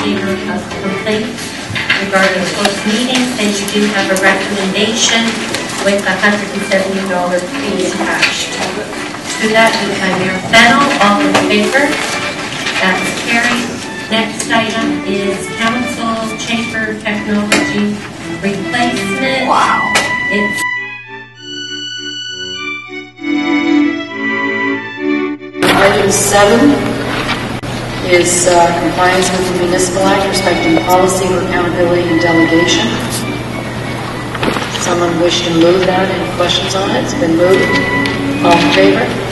complaints regarding closed meetings, and you do have a recommendation with a $170 fee attached to that, moved by Mayor Fennell, all in favor? That's carried. Next item is council chamber technology replacement. Wow. It's Item seven is uh, compliance with the municipal act respecting policy accountability and delegation. Someone wish to move that? Any questions on it? It's been moved. All in favor?